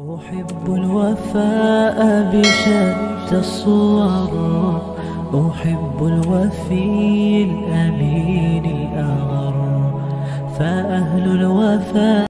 أحب الوفاء بشتى الصور. أحب الوفي الأمين الأغر. فأهل الوفاء